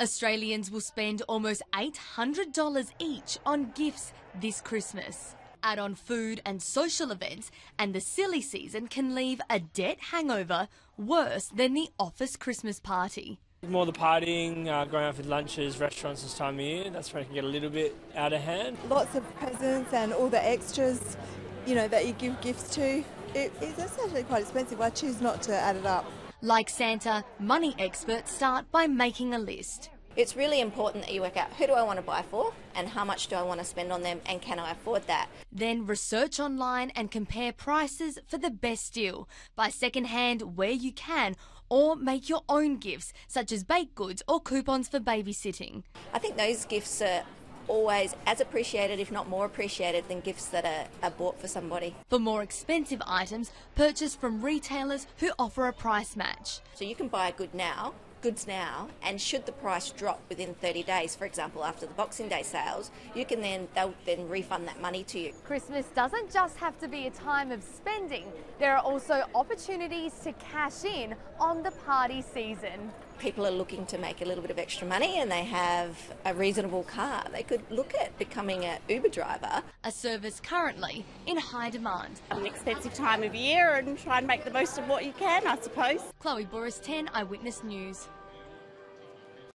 Australians will spend almost $800 each on gifts this Christmas. Add on food and social events, and the silly season can leave a debt hangover worse than the office Christmas party. More the partying, uh, going out for lunches, restaurants this time of year, that's where it can get a little bit out of hand. Lots of presents and all the extras, you know, that you give gifts to. It, it's actually quite expensive. I choose not to add it up. Like Santa, money experts start by making a list. It's really important that you work out who do I want to buy for and how much do I want to spend on them and can I afford that. Then research online and compare prices for the best deal. Buy secondhand where you can or make your own gifts, such as baked goods or coupons for babysitting. I think those gifts are always as appreciated, if not more appreciated, than gifts that are, are bought for somebody. For more expensive items, purchase from retailers who offer a price match. So you can buy a good now goods now, and should the price drop within 30 days, for example, after the Boxing Day sales, you can then they'll then refund that money to you. Christmas doesn't just have to be a time of spending. There are also opportunities to cash in on the party season. People are looking to make a little bit of extra money and they have a reasonable car. They could look at becoming an Uber driver. A service currently in high demand. An expensive time of year and try and make the most of what you can, I suppose. Chloe Boris 10 Eyewitness News.